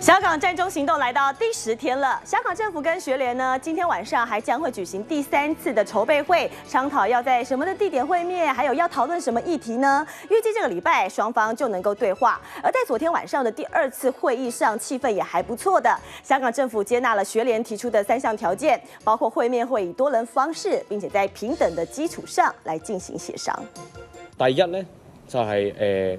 小港战中行动来到第十天了，香港政府跟学联呢，今天晚上还将会举行第三次的筹备会，商讨要在什么的地点会面，还有要讨论什么议题呢？预计这个礼拜双方就能够对话。而在昨天晚上的第二次会议上，气氛也还不错的。香港政府接纳了学联提出的三项条件，包括会面会以多人方式，并且在平等的基础上来进行协商。第一呢，就係、誒、